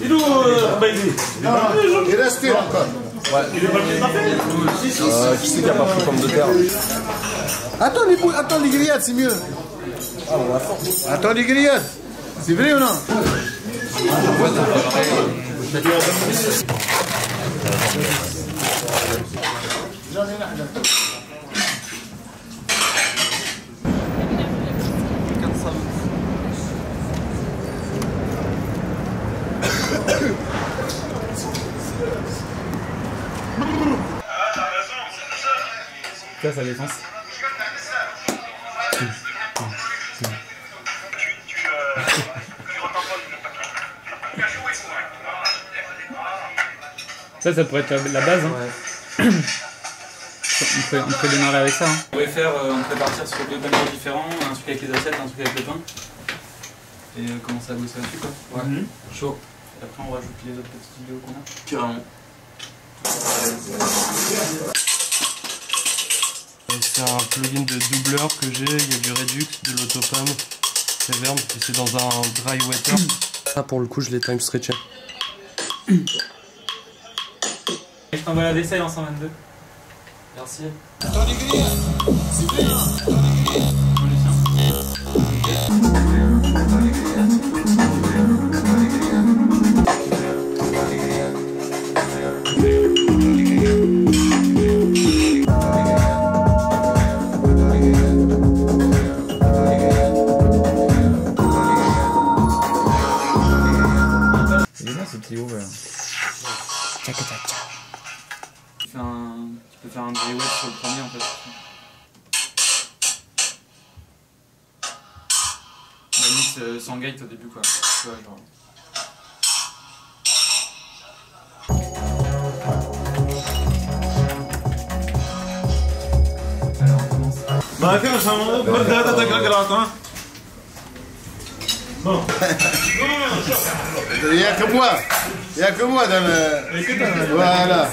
Il est où, euh, Il reste encore. Il est pas le Euh, qui c'est qui a pas pris comme de terre? Attends les, bou- attends les grillades, c'est mieux. Attends les grillades. C'est vrai ou non? Ça, ça défense. Ça, ça pourrait être la, base. Hein. on, peut, on peut démarrer avec ça. Hein. On pourrait faire, euh, on pourrait partir sur deux panneaux différents, un truc avec les assiettes, un truc avec le pain. Et euh, commencer à bosser là-dessus quoi. Ouais. Chaud. Et après on rajoute les autres petites vidéos qu'on a. Carrément. C'est un plugin de doubleur que j'ai, il y a du Redux, de l'autopan, Reverb, et c'est dans un dry wetter. Ça pour le coup je l'ai time stretché. Et je t'envoie la vaisselle en 122. Merci. Ah, bien ce petit groove. Tchaka tchaka. Tu, fais tu peux faire un delay wave sur le premier en fait. La limite euh, sans gate au début quoi. Tu vois, genre... Bah, que je suis en train de faire un peu de temps. Il n'y a que moi. Il n'y a que moi dans le... Voilà.